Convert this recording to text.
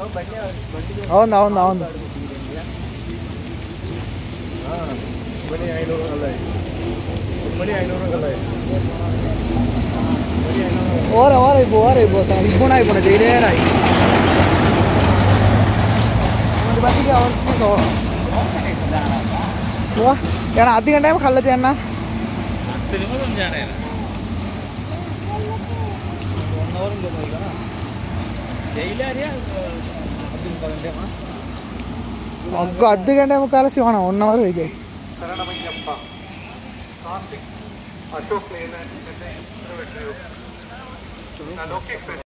అవును అవును అవును ಮನೆ ಐನೂರು ಅಲ್ಲ ಮನೆ ಐನೂರು ಅಲ್ಲ ಓರ ಓರ ಇಬ್ಬು ಓರ ಇಬ್ಬು ಇಬ್ಬುಣ ಇಬ್ಬುಣ ಜೈಲೇರ ಬದಿಗೆ ಅವ್ರ ಏಣ ಹತ್ತು ಗಂಟೆ ಕಲ್ಲ ಚಣ್ಣ ಹತ್ತು ನಿಮಿಷ ಒಂದು ಜನ ಒನ್ ಅವರ್ ఒక అర్ధ గంట ముఖాల శివన వన్ అవర్ విజయ్ అశోక్